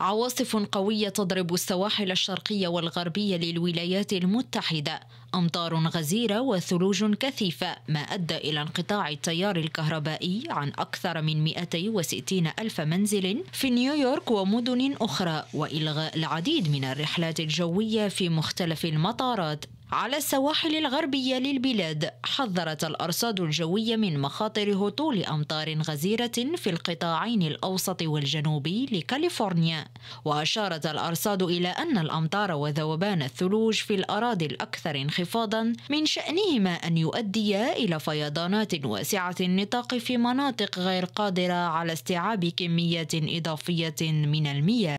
عواصف قوية تضرب السواحل الشرقية والغربية للولايات المتحدة. أمطار غزيرة وثلوج كثيفة ما أدى إلى انقطاع التيار الكهربائي عن أكثر من 260 ألف منزل في نيويورك ومدن أخرى وإلغاء العديد من الرحلات الجوية في مختلف المطارات. على السواحل الغربية للبلاد حذرت الأرصاد الجوية من مخاطر هطول أمطار غزيرة في القطاعين الأوسط والجنوبي لكاليفورنيا. وأشارت الأرصاد إلى أن الأمطار وذوبان الثلوج في الأراضي الأكثر انخفاضا من شأنهما أن يؤديا إلى فيضانات واسعة النطاق في مناطق غير قادرة على استيعاب كميات إضافية من المياه.